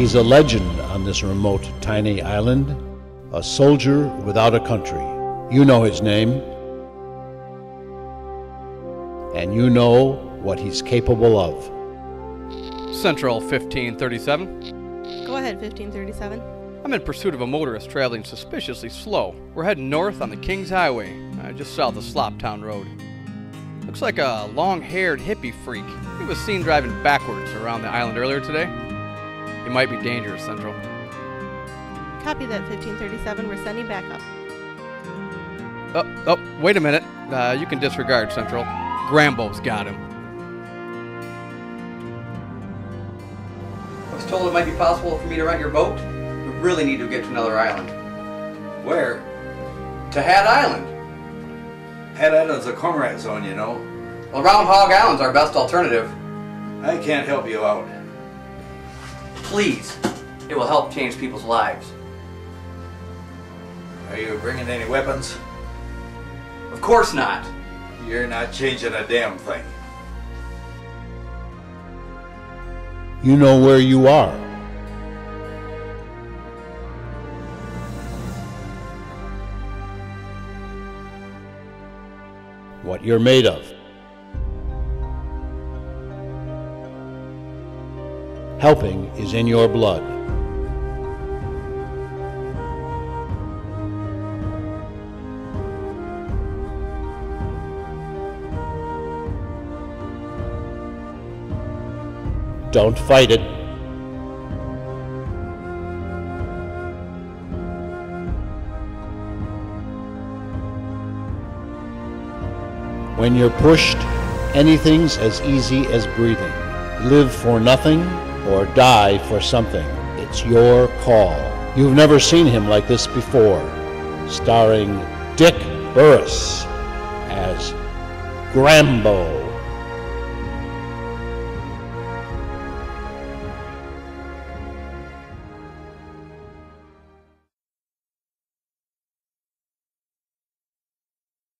He's a legend on this remote, tiny island, a soldier without a country. You know his name, and you know what he's capable of. Central 1537. Go ahead, 1537. I'm in pursuit of a motorist traveling suspiciously slow. We're heading north on the Kings Highway, uh, just south of Sloptown Road. Looks like a long haired hippie freak. He was seen driving backwards around the island earlier today. It might be dangerous, Central. Copy that, 1537. We're sending backup. Oh, oh, wait a minute. Uh, you can disregard, Central. Grambo's got him. I was told it might be possible for me to rent your boat. We really need to get to another island. Where? To Hat Island. Hat Island's a comrade zone, you know. Well, Round Hog Island's our best alternative. I can't help you out. Please. It will help change people's lives. Are you bringing any weapons? Of course not. You're not changing a damn thing. You know where you are. What you're made of. Helping is in your blood. Don't fight it. When you're pushed, anything's as easy as breathing. Live for nothing or die for something. It's your call. You've never seen him like this before. Starring Dick Burris as Grambo.